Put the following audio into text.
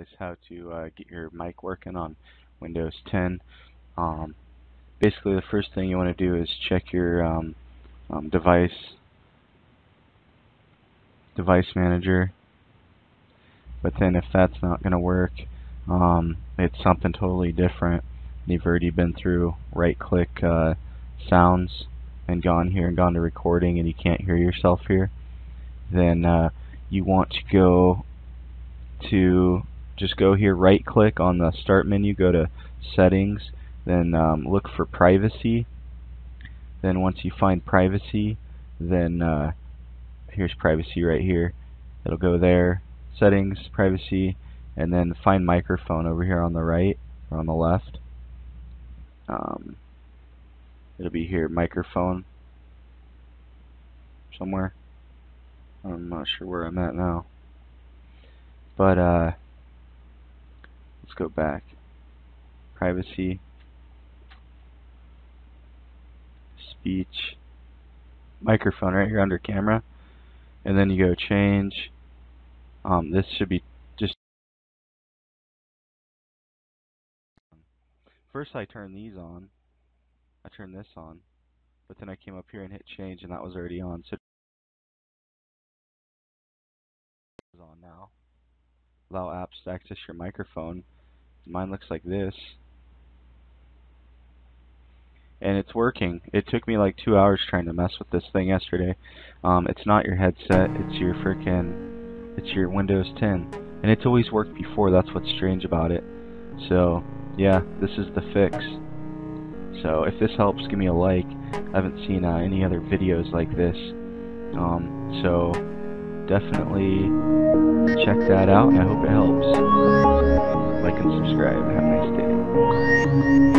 is how to uh, get your mic working on Windows 10. Um, basically, the first thing you want to do is check your um, um, device device manager. But then, if that's not going to work, um, it's something totally different. You've already been through right-click uh, sounds and gone here and gone to recording, and you can't hear yourself here. Then uh, you want to go to just go here, right click on the start menu, go to settings, then um, look for privacy. Then once you find privacy, then uh, here's privacy right here. It'll go there, settings, privacy, and then find microphone over here on the right or on the left. Um, it'll be here, microphone, somewhere. I'm not sure where I'm at now. But uh, let's go back. Privacy, speech, microphone right here under camera, and then you go change. Um, this should be just. First, I turn these on. I turn this on, but then I came up here and hit change, and that was already on. So on now. Allow apps to access your microphone. Mine looks like this. And it's working. It took me like two hours trying to mess with this thing yesterday. Um, it's not your headset, it's your freaking, it's your Windows 10. And it's always worked before, that's what's strange about it. So, yeah, this is the fix. So, if this helps, give me a like. I haven't seen uh, any other videos like this. Um, so, definitely check that out, I hope it helps and subscribe. Have a nice day.